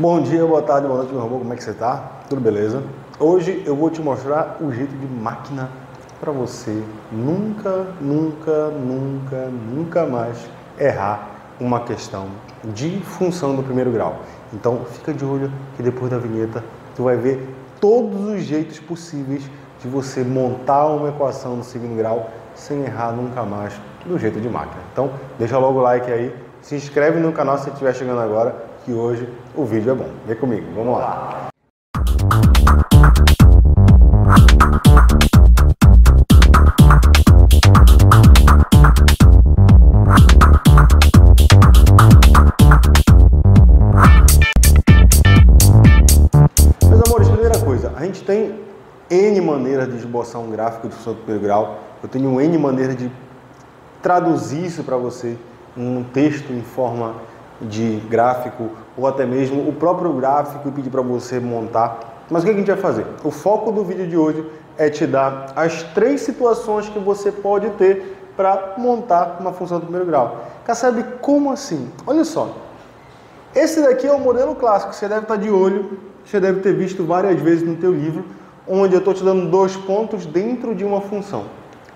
Bom dia, boa tarde, boa noite, meu irmão, como é que você tá? Tudo beleza? Hoje eu vou te mostrar o jeito de máquina para você nunca, nunca, nunca, nunca mais errar uma questão de função do primeiro grau. Então fica de olho que depois da vinheta tu vai ver todos os jeitos possíveis de você montar uma equação do segundo grau sem errar nunca mais do jeito de máquina. Então deixa logo o like aí, se inscreve no canal se estiver chegando agora que hoje o vídeo é bom. Vem comigo, vamos lá. Meus amores, primeira coisa, a gente tem N maneiras de esboçar um gráfico de função do primeiro grau. Eu tenho N maneiras de traduzir isso para você um texto em forma de gráfico ou até mesmo o próprio gráfico e pedir para você montar. Mas o que a gente vai fazer? O foco do vídeo de hoje é te dar as três situações que você pode ter para montar uma função do primeiro grau. Quer como assim? Olha só. Esse daqui é o modelo clássico, você deve estar de olho, você deve ter visto várias vezes no teu livro, onde eu estou te dando dois pontos dentro de uma função.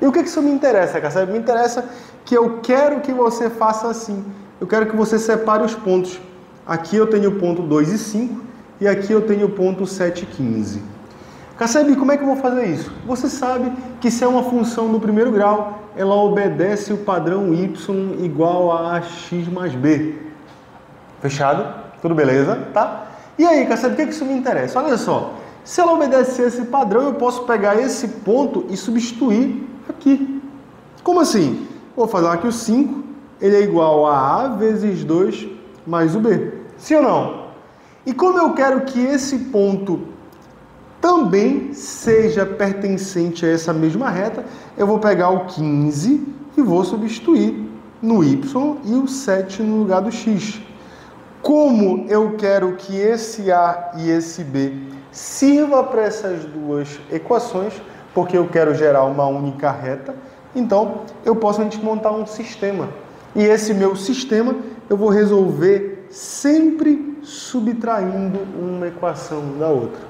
E o que, que isso me interessa, Cassab? Me interessa que eu quero que você faça assim eu quero que você separe os pontos. Aqui eu tenho o ponto 2 e 5 e aqui eu tenho o ponto 7 e 15. Kassab, como é que eu vou fazer isso? Você sabe que se é uma função no primeiro grau, ela obedece o padrão y igual a x mais b. Fechado? Tudo beleza? Tá? E aí, Kassab, o que, é que isso me interessa? Olha só, se ela obedecer esse padrão, eu posso pegar esse ponto e substituir aqui. Como assim? Vou fazer aqui o 5 ele é igual a A vezes 2 mais o B. Sim ou não? E como eu quero que esse ponto também seja pertencente a essa mesma reta, eu vou pegar o 15 e vou substituir no y e o 7 no lugar do x. Como eu quero que esse A e esse B sirva para essas duas equações, porque eu quero gerar uma única reta, então eu posso a gente montar um sistema e esse meu sistema eu vou resolver sempre subtraindo uma equação da outra.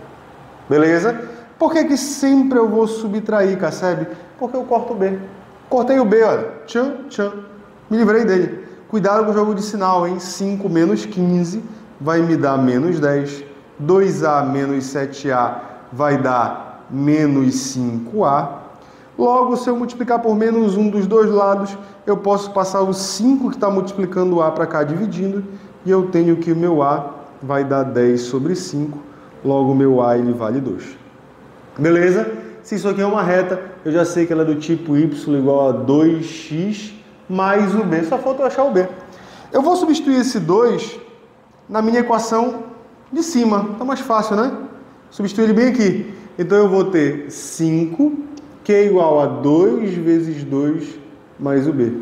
Beleza? Por que, que sempre eu vou subtrair, Casseb? Porque eu corto o B. Cortei o B, olha. Tchan, tchan. Me livrei dele. Cuidado com o jogo de sinal, hein? 5 menos 15 vai me dar menos 10. 2A menos 7A vai dar menos 5A. Logo, se eu multiplicar por menos 1 dos dois lados, eu posso passar o 5 que está multiplicando o A para cá dividindo, e eu tenho que o meu A vai dar 10 sobre 5, logo o meu A ele vale 2. Beleza? Se isso aqui é uma reta, eu já sei que ela é do tipo y igual a 2x mais o b, só falta eu achar o b. Eu vou substituir esse 2 na minha equação de cima, tá mais fácil, né? Substituir ele bem aqui. Então eu vou ter 5, que é igual a 2 vezes 2 mais o B.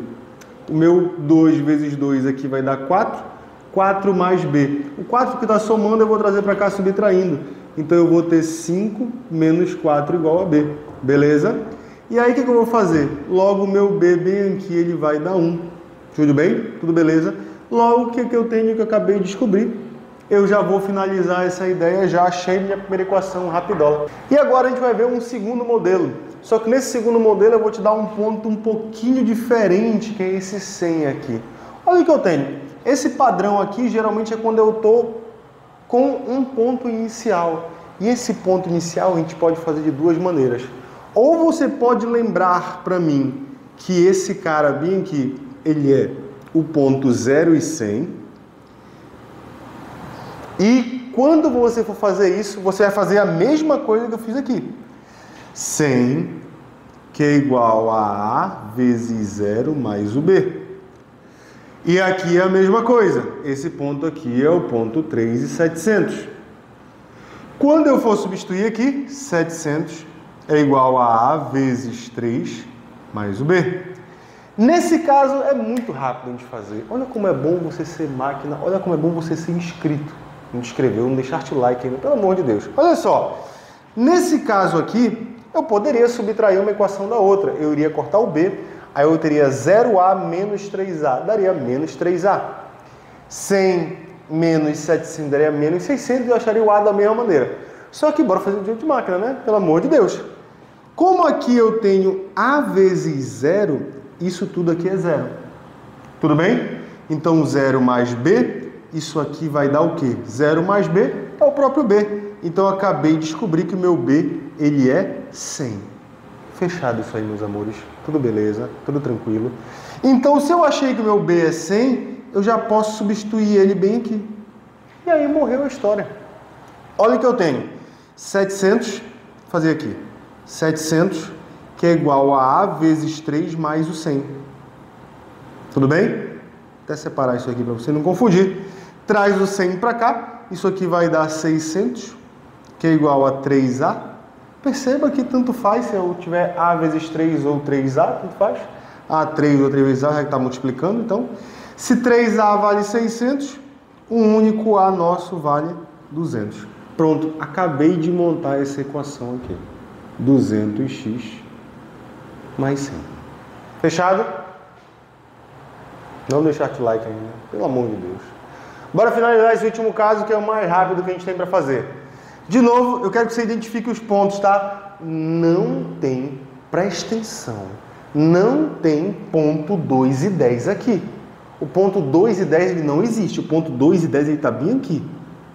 O meu 2 vezes 2 aqui vai dar 4, 4 mais B. O 4 que está somando eu vou trazer para cá subtraindo. Então eu vou ter 5 menos 4 igual a B. Beleza? E aí o que, que, eu vou fazer? Logo o meu B bem aqui ele vai dar 1. Tudo bem? Tudo beleza? Logo o que, que eu tenho que eu acabei de descobrir? Eu já vou finalizar essa ideia, já achei minha primeira equação rapidola. E agora a gente vai ver um segundo modelo. Só que nesse segundo modelo eu vou te dar um ponto um pouquinho diferente, que é esse 100 aqui. Olha o que eu tenho. Esse padrão aqui geralmente é quando eu estou com um ponto inicial. E esse ponto inicial a gente pode fazer de duas maneiras. Ou você pode lembrar para mim que esse cara bem aqui, ele é o ponto 0 e 100. E quando você for fazer isso, você vai fazer a mesma coisa que eu fiz aqui. 100, que é igual a A vezes 0 mais o B. E aqui é a mesma coisa. Esse ponto aqui é o ponto 3 e 700. Quando eu for substituir aqui, 700 é igual a A vezes 3 mais o B. Nesse caso é muito rápido de fazer. Olha como é bom você ser máquina, olha como é bom você ser inscrito. Não inscreveu, não deixar-te like ainda, pelo amor de Deus. Olha só, nesse caso aqui, eu poderia subtrair uma equação da outra. Eu iria cortar o B, aí eu teria 0A menos 3A, daria menos 3A. 100 menos 700 daria menos 600 e eu acharia o A da mesma maneira. Só que bora fazer o jogo de máquina, né? Pelo amor de Deus. Como aqui eu tenho A vezes zero, isso tudo aqui é zero. Tudo bem? Então, 0 mais B, isso aqui vai dar o quê? 0 mais B é o próprio B. Então, eu acabei de descobrir que o meu B, ele é 100. Fechado isso aí, meus amores. Tudo beleza, tudo tranquilo. Então, se eu achei que o meu B é 100, eu já posso substituir ele bem aqui. E aí morreu a história. Olha o que eu tenho. 700, vou fazer aqui. 700, que é igual a A vezes 3 mais o 100. Tudo bem? Até separar isso aqui para você não confundir. Traz o 100 para cá. Isso aqui vai dar 600, que é igual a 3A. Perceba que tanto faz se eu tiver A vezes 3 ou 3A, tanto faz. A3 ou 3 vezes A já está multiplicando, então. Se 3A vale 600, um único A nosso vale 200. Pronto, acabei de montar essa equação aqui. 200x mais 100. Fechado? Não deixar de like ainda, pelo amor de Deus. Bora finalizar esse último caso que é o mais rápido que a gente tem para fazer. De novo, eu quero que você identifique os pontos, tá? Não tem, presta atenção, não tem ponto 2 e 10 aqui. O ponto 2 e 10 ele não existe. O ponto 2 e 10 ele está bem aqui.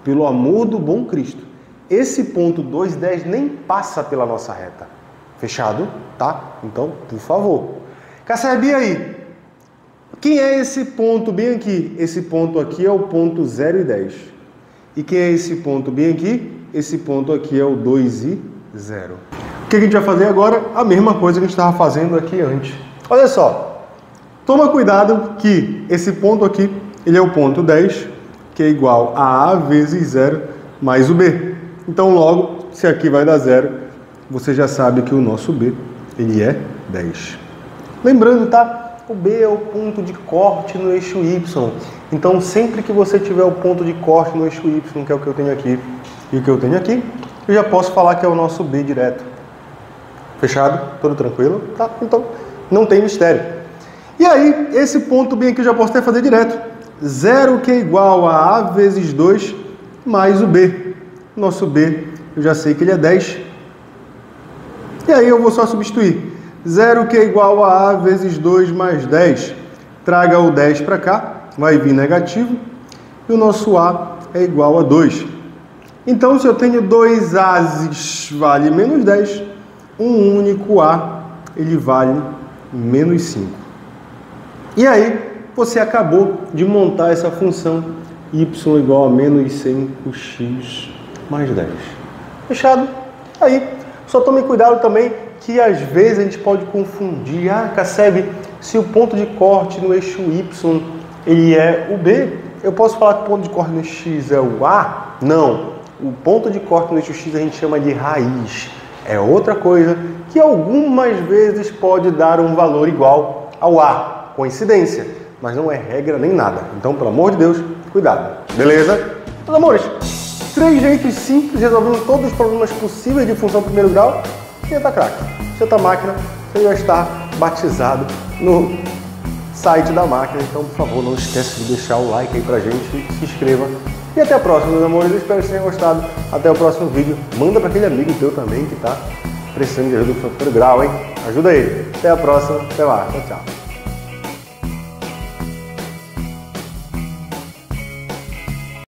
Pelo amor do bom Cristo. Esse ponto 2 e 10 nem passa pela nossa reta. Fechado? Tá? Então, por favor. Cassabi aí. Quem é esse ponto bem aqui? Esse ponto aqui é o ponto 0 e 10. E quem é esse ponto bem aqui? Esse ponto aqui é o 2 e 0. O que a gente vai fazer agora? A mesma coisa que a gente estava fazendo aqui antes. Olha só. Toma cuidado que esse ponto aqui, ele é o ponto 10, que é igual a A vezes 0 mais o B. Então, logo, se aqui vai dar 0, você já sabe que o nosso B, ele é 10. Lembrando, tá? O B é o ponto de corte no eixo Y. Então, sempre que você tiver o ponto de corte no eixo Y, que é o que eu tenho aqui e o que eu tenho aqui, eu já posso falar que é o nosso B direto. Fechado? Tudo tranquilo? Tá? Então, não tem mistério. E aí, esse ponto bem aqui eu já posso até fazer direto. 0 que é igual a A vezes 2 mais o B. Nosso B, eu já sei que ele é 10. E aí eu vou só substituir. 0 que é igual a A vezes 2 mais 10. Traga o 10 para cá, vai vir negativo. E o nosso A é igual a 2. Então, se eu tenho dois A's vale menos 10, um único A ele vale menos 5. E aí você acabou de montar essa função y igual a menos 5x mais 10. Fechado? Aí, só tome cuidado também que às vezes a gente pode confundir. Ah, Casseb, se o ponto de corte no eixo y ele é o b, eu posso falar que o ponto de corte no x é o a? Não. O ponto de corte no eixo x a gente chama de raiz. É outra coisa que algumas vezes pode dar um valor igual ao a coincidência, mas não é regra nem nada. Então, pelo amor de Deus, cuidado. Beleza? Meus amores, três jeitos simples resolvendo todos os problemas possíveis de função primeiro grau e está craque. Você tá máquina, você já está batizado no site da máquina. Então, por favor, não esqueça de deixar o like aí pra gente, se inscreva. E até a próxima, meus amores. Eu espero que vocês tenham gostado. Até o próximo vídeo. Manda para aquele amigo teu também que tá precisando de ajuda primeiro grau, hein? Ajuda ele. Até a próxima. Até lá. Tchau, tchau.